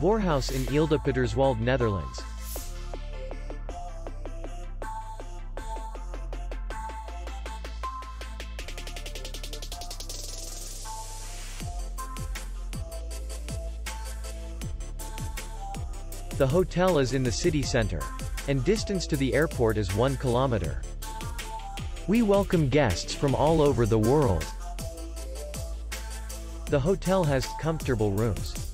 Voorhuis in Eelde Netherlands. The hotel is in the city center. And distance to the airport is 1 kilometer. We welcome guests from all over the world. The hotel has comfortable rooms,